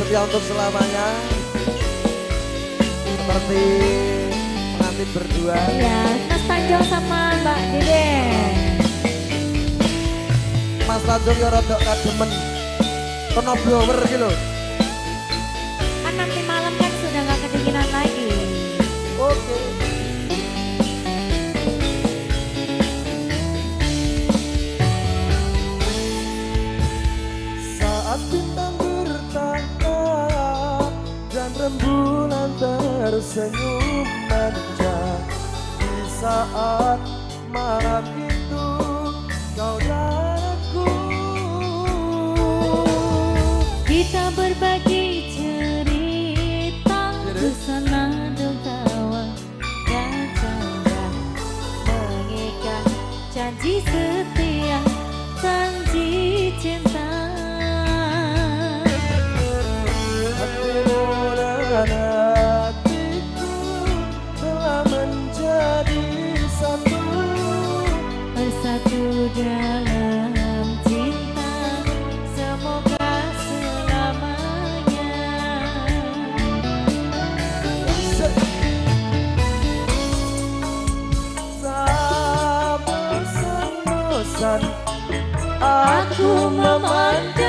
setia untuk selamanya. Seperti nanti berdua. Ya, Mas Tanjung sama Mbak Dede. Mas Tanjung ya rodok kademen. Kena blower gitu Kan nanti malam kan sudah nggak kedinginan lagi. Oke. Saat bintang rembulan tersenyum manja. Di saat malam itu Kau dan aku Kita berbagi cerita Bersama tawa dan canda Mengikat janji setia Aku memandang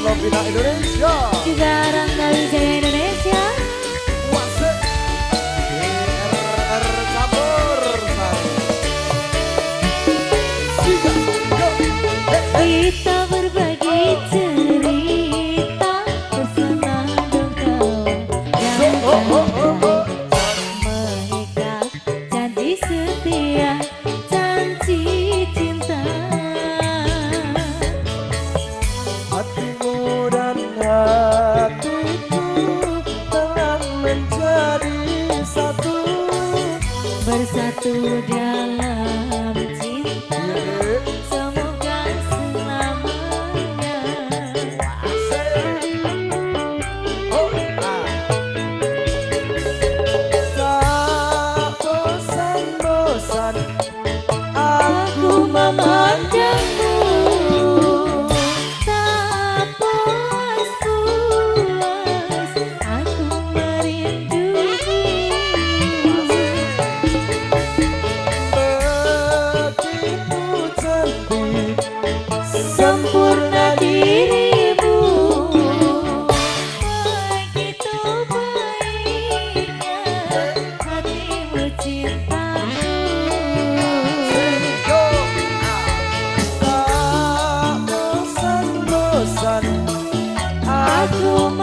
Indonesia. Juga dari Jaya Indonesia. Kita berbagi cerita bersama dong Dan janji setia.